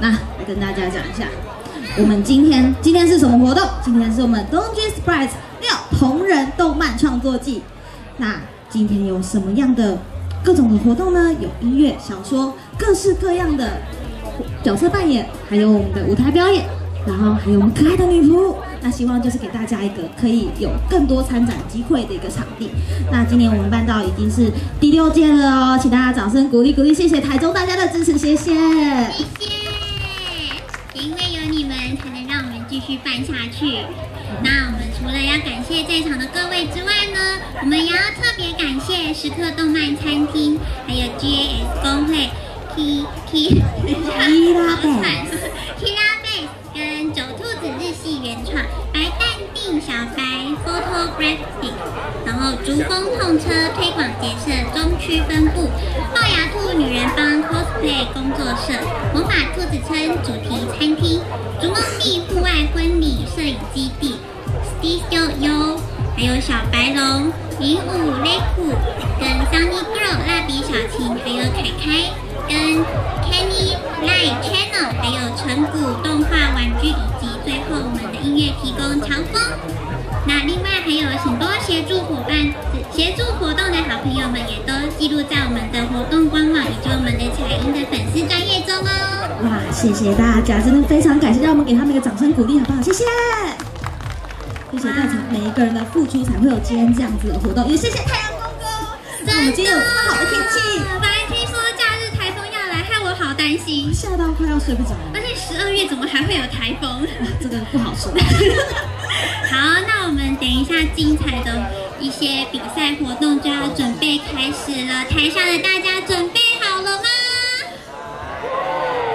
那来跟大家讲一下，我们今天今天是什么活动？今天是我们东京 Sprite 六同人动漫创作季。那今天有什么样的各种的活动呢？有音乐、小说，各式各样的角色扮演，还有我们的舞台表演，然后还有我们可爱的女仆。那希望就是给大家一个可以有更多参展机会的一个场地。那今年我们办到已经是第六届了哦，请大家掌声鼓励鼓励，谢谢台中大家的支持，谢谢。谢谢，因为有你们，才能让我们继续办下去。那我们除了要感谢在场的各位之外呢，我们也要特别感谢时刻动漫餐厅，还有 GAS 工会 K K 伊拉贝。伊拉贝跟九兔子日系原创白淡定小白然后竹风痛车推广建设中区分部，龅牙兔女人帮 cosplay 工作社，魔法兔子村主题餐厅，竹梦地户外婚礼摄影基地，Studio U，还有小白龙、银虎 Leku 跟 Sunny Girl 蜡笔小琴，还有凯凯跟 Kenny Light Channel，还有成谷动画玩具，以及最后我们的音乐提供长风。那另外还有很多协助伙伴、协助活动的好朋友们，也都记录在我们的活动官网以及我们的彩音的粉丝专业中哦。哇，谢谢大家，真的非常感谢，让我们给他们一个掌声鼓励，好不好？谢谢，谢谢在场每一个人的付出，才会有今天这样子的活动，也谢谢太阳公公，让我们今天有这么好的天气，本来听说假日台风要来，害我好担心。吓到快要睡不着了，而且十二月怎么还会有台风？这个不好说。好，等一下精彩的一些比赛活动就要准备开始了，台上的大家准备好了吗？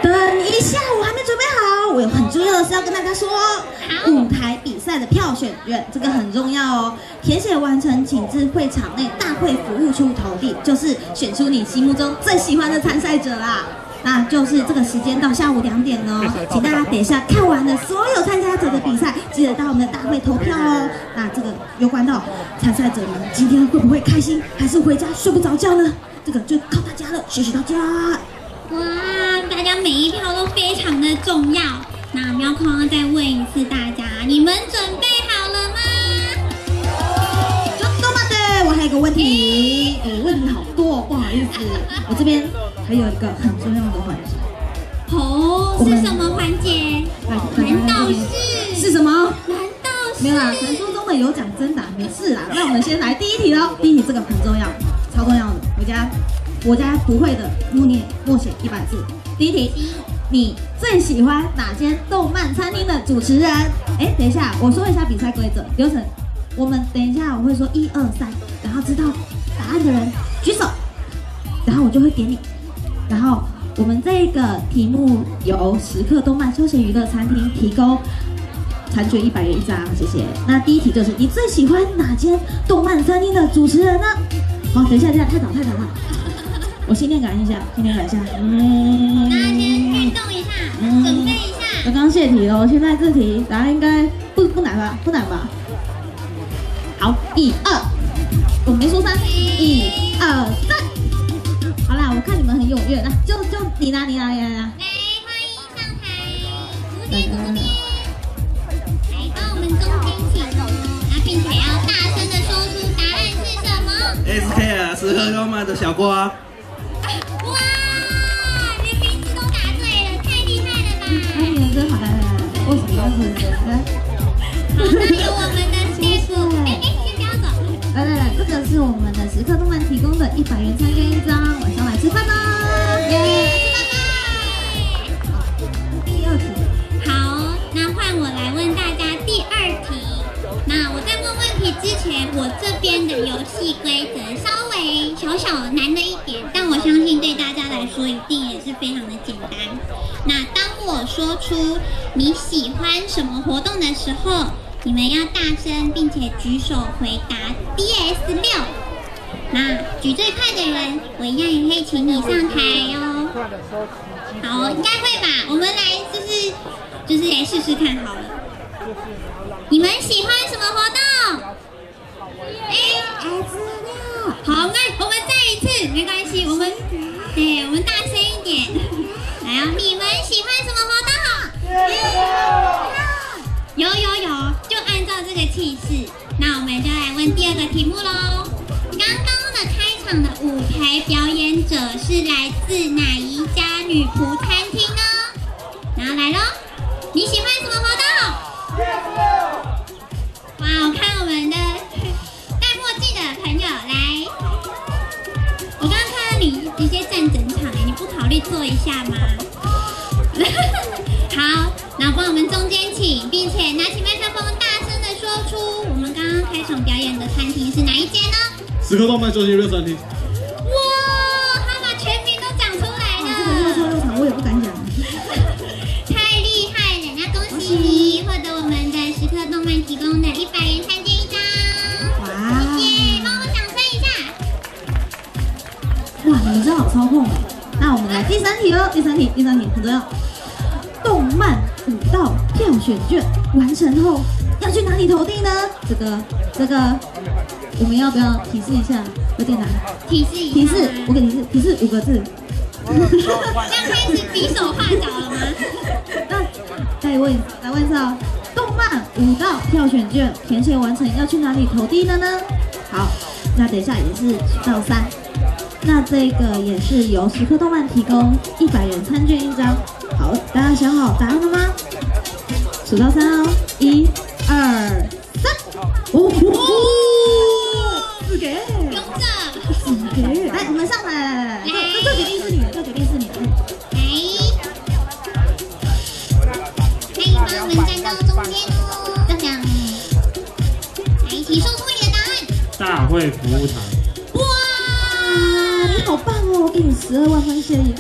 等一下，我还没准备好，我有很重要的事要跟大家说。舞台比赛的票选员，这个很重要哦。填写完成，请至会场内大会服务处投递，就是选出你心目中最喜欢的参赛者啦。那就是这个时间到下午两点哦，请大家等一下看完了所有参加者的比赛，记得到我们的大会投票哦。那这个有关到参赛者们今天会不会开心，还是回家睡不着觉呢？这个就靠大家了，谢谢大家。哇，大家每一票都非常的重要。那喵框再问一次大家，你们准备好了吗？就多么的，我还有个问题，呃，问题好多，不好意思，我这边还有一个很重要的环节，哦，是什么环节？难道是？是什么？难道是？没有啦，传说中的有奖征答，没事啦。那我们先来第一题喽，第一题这个很重要，超重要的，我家我家不会的，默念默写一百字。第一题，你最喜欢哪间动漫餐厅的主持人？哎，等一下，我说一下比赛规则流程。我们等一下我会说一二三，然后知道答案的人举手，然后我就会点你。然后我们这个题目由时刻动漫休闲娱乐餐厅提供。残卷一百元一张，谢谢。那第一题就是你最喜欢哪间动漫餐厅的主持人呢？好，等一下，等一下，太早太早了，我心电感应一下，心电感应一下。嗯，大家先运动一下，嗯准备一下。刚刚泄题了，我现在这题答案应该不不难吧？不难吧？好，一二，我没说三，一二三。就就你拿你拿你拿。来，欢迎上台，蝴蝶蝴蝶。来到我们中间请哦，那并且要大声的说出答案是什么。SK 啊，时刻动漫的小瓜，哇，连名字都答对了，太厉害了哎，吧！你们真好，来来来，为什么要分来？好，那有我们的 Step，哎哎，先不要走。来来来，这个是我们的时刻动漫提供的一百元餐券一张，晚上来吃饭啦！是非常的简单。那当我说出你喜欢什么活动的时候，你们要大声并且举手回答 DS 六。那举最快的人，我一样也可以请你上台哦。好，应该会吧？我们来就是就是来试试看好了。你们喜欢什么活动？哎，好，那我们再一次，没关系，我们对，我们大声一点。来啊，你们喜欢什么活动？有有有，就按照这个气势，那我们就来问第二个题目喽。刚刚的开场的舞台表演者是来自哪一家女仆餐厅呢？时刻动漫休息乐餐厅。哇，他把全名都讲出来了，这个热了，超热场，我也不敢讲。太厉害了！那恭喜你获得我们的时刻动漫提供的一百元餐券一张，哇，耶！帮我掌声一下。哇，你们真好操控！那我们来第三题哦，第三题，第三题很重要。动漫舞蹈票选卷完成后要去哪里投递呢？这个，这个，我们要不要提示一下？有点难。提示一下，提示，我给提示，提示五个字。要开始比手画脚了吗？那再问，来问一下哦，动漫舞蹈票选卷填写完成要去哪里投递了呢？好，那等一下也是到三，那这个也是由时刻动漫提供一百元餐券一张。好，大家想好答案了吗？数到三哦，一、二、三，哦，会服务台。哇！你好棒哦！我给你十二万分谢意。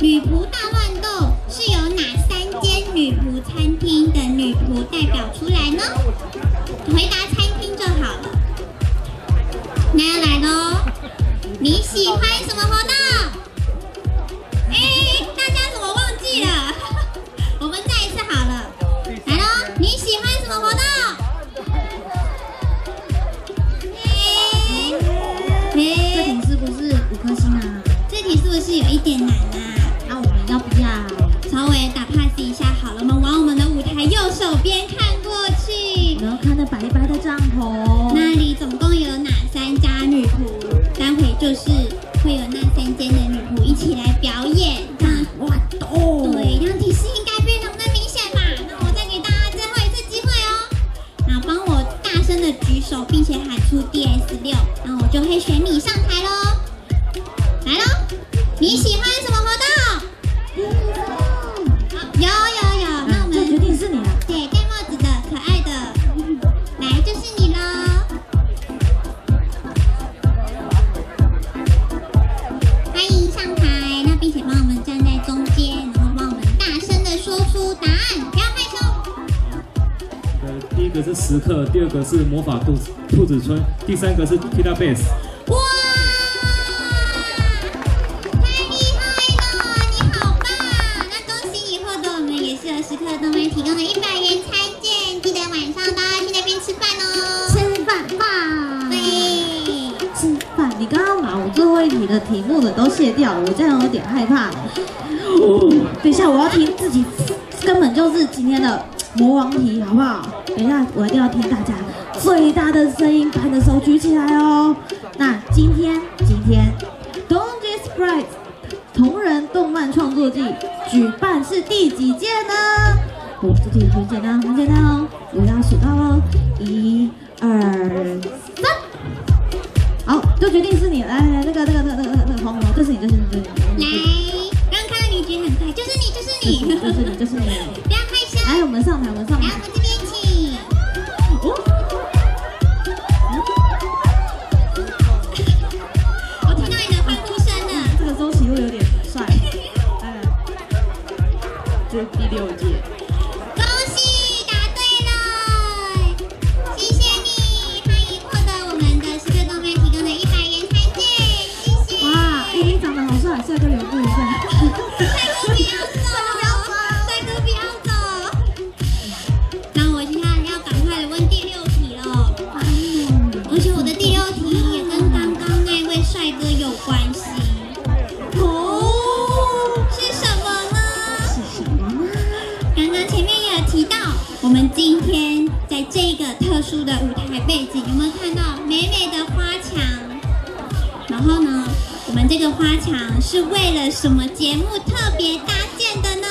女仆大乱斗是由哪三间女仆餐厅的女仆代表出来呢？回答餐厅就好了。那要来喽，你喜欢什么活动？哎，大家怎么忘记了？我们再一次好了，来喽，你喜欢什么活动？哎这哎，题是不是五颗星啊？这题是不是有一点难的举手，并且喊出 DS 六，那我就会选你上台喽。来喽，你喜欢什么活动？个是时刻，第二个是魔法兔子兔子村，第三个是 Kita Base。哇，太厉害了！你好棒！那恭喜你获得我们也是有时刻动漫提供的一百元餐券，记得晚上大家去那边吃饭哦。吃饭吧。对，吃饭。你刚刚把我最后一题的题目的都卸掉了，我这样有点害怕。哦，等一下我要听自己，根本就是今天的魔王题，好不好？等一下我一定要听大家最大的声音，把你的手举起来哦。那今天，今天 Don't Just Sprite 同人动漫创作季举办是第几届呢？哦，这题很简单，很简单哦。我要数到哦，一、二、三。好，就决定是你。来来来，那个那个那个那个那个黄毛，这是你，这是你，这是你，来，刚刚看到你举很快，就是你，就是你，就是你，就是你。不要害羞。来，我们上台，我们上来，台我。们这边会有点帅。嗯，这是第六集。这个特殊的舞台背景，有没有看到美美的花墙？然后呢，我们这个花墙是为了什么节目特别搭建的呢？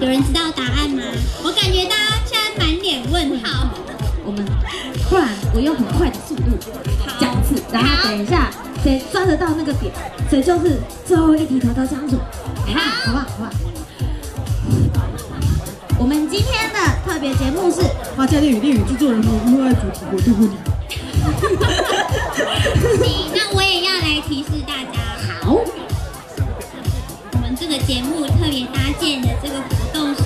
有人知道答案吗？我感觉大家现在满脸问号。我们不然我用很快的速度讲一次，然后等一下谁抓得到那个点，谁就是最后一题得到奖主，好不好？好不好？好不好？我们今天的特别节目是花家恋与恋与制作人和户外主题活动婚礼。行，那我也要来提示大家，好，我们这个节目特别搭建的这个活动是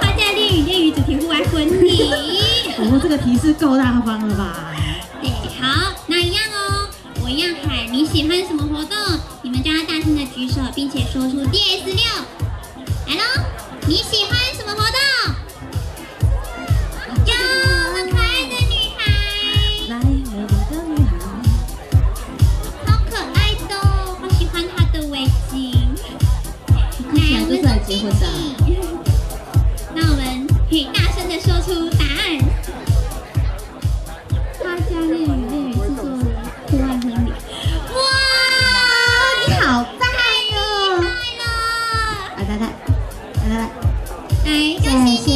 花架恋与恋与主题户外婚礼。我们这个提示够大方了吧？对，好，那一样哦，我一样喊你喜欢什么活动，你们就要大声的举手，并且说出 DS 六。来，恭喜谢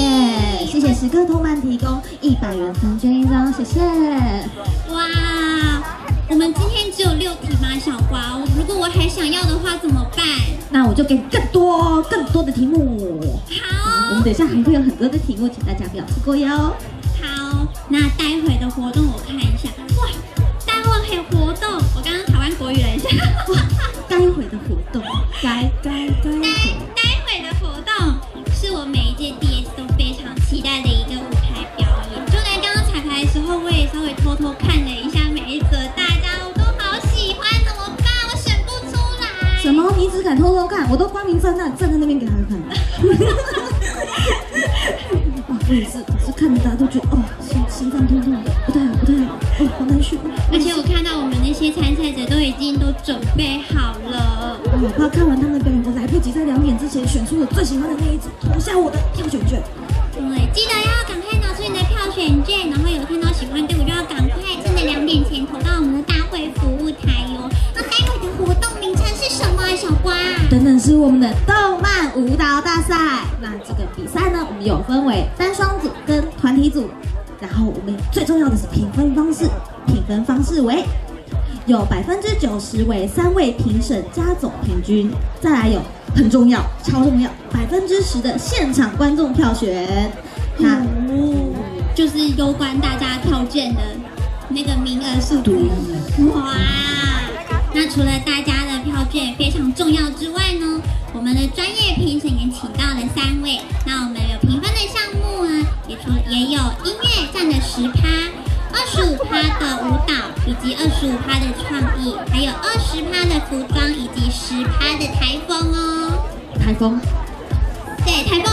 谢！谢谢时刻动漫提供一百元房券一张，谢谢。哇，我们今天只有六题吗，小瓜？如果我还想要的话怎么办？那我就给你更多更多的题目。好我们，等一下还会有很多的题目，请大家不要错过哟。好，那待会的活动我看一下。哇，待会还有活动，我刚刚台湾国语了一下。待会的活动，该该该看？我都光明正大站在那边给他看。哇，我也是，可是看着大家都觉得哦，心心脏痛痛的，不太好，不太好，哦，好难受。而且我看到我们那些参赛者都已经都准备好了。我怕看完他们的表演，我来不及在两点之前选出我最喜欢的那一组，投下我的票选券。对，记得要我们的动漫舞蹈大赛。那这个比赛呢，我们有分为单双组跟团体组，然后我们最重要的是评分方式，评分方式为有百分之九十为三位评审加总平均，再来有很重要、超重要，百分之十的现场观众票选。那哦，就是攸关大家票券的那个名额数对，哇！那除了大家请到了三位。那我们有评分的项目啊，也除也有音乐占了十趴，二十五趴的舞蹈，以及二十五趴的创意，还有二十趴的服装，以及十趴的台风哦。台风对，台风，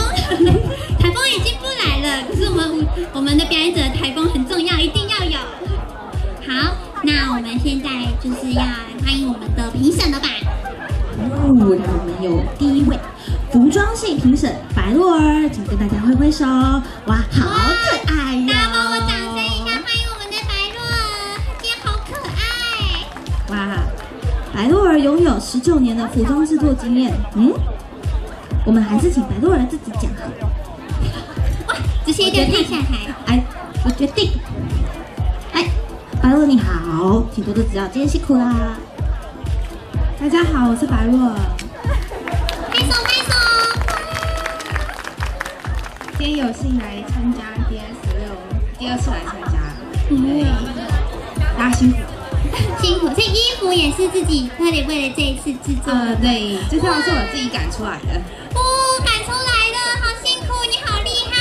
台风已经不来了，可是我们我们的表演者台风很重要，一定要有。好，那我们现在就是要欢迎我们的评审了吧？哦，那我们有第一位服装系评审白洛儿，请跟大家挥挥手。哇，好可爱呀！大家帮我掌声一下，欢迎我们的白洛儿，今天好可爱。哇，白洛儿拥有十九年的服装制作经验。嗯，我们还是请白洛儿自己讲好了。哇，直接就跳下台。哎，我决定。哎，白洛儿你好，请多多指教，今天辛苦啦。大家好，我是白洛儿。今天有幸来参加 DS 六，第二次来参加，嗯，大家辛苦了。辛苦，所以衣服也是自己特别为了这一次制作的。呃，对，这套是我自己赶出来的。哦，赶出来的，好辛苦，你好厉害。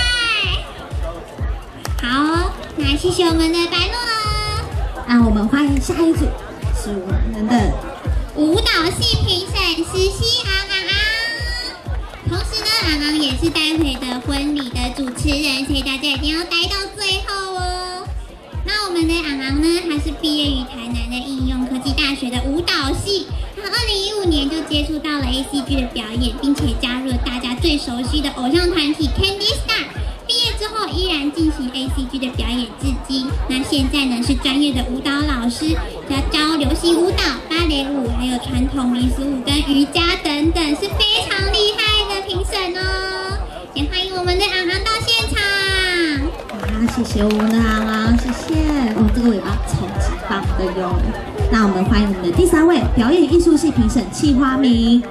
好，那谢谢我们的白洛。那我们欢迎下一组，是我们的舞蹈系评审实习昂昂昂。同时呢，昂昂也是待会的婚礼的主持人，所以大家一定要待到最后哦。那我们的昂昂呢，他是毕业于台南的应用科技大学的舞蹈系，他二零一五年就接触到了 ACG 的表演，并且加入了大家最熟悉的偶像团体 Candy Star。毕业之后依然进行 ACG 的表演至今。那现在呢是专业的舞蹈老师，要教流行舞蹈、芭蕾舞，还有传统民俗舞跟瑜伽等等，是非常厉害评审哦。也欢迎我们的昂昂到现场。啊，谢谢我们的昂昂，谢谢哦，这个尾巴超级棒的哟。那我们欢迎我们的第三位表演艺术系评审戚花明。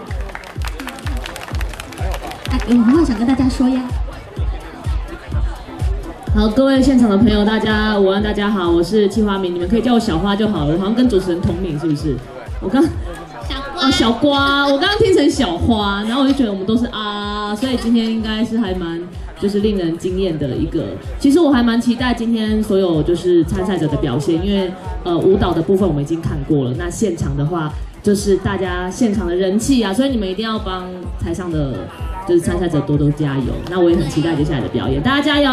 哎，有什么话想跟大家说呀？好，各位现场的朋友，大家午安，大家好，我是戚花明，你们可以叫我小花就好了，好像跟主持人同名是不是？我刚小瓜，哦小瓜，我刚刚听成小花，然后我就觉得我们都是啊，所以今天应该是还蛮就是令人惊艳的一个。其实我还蛮期待今天所有就是参赛者的表现，因为呃舞蹈的部分我们已经看过了，那现场的话就是大家现场的人气啊，所以你们一定要帮台上的就是参赛者多多加油。那我也很期待接下来的表演，大家加油！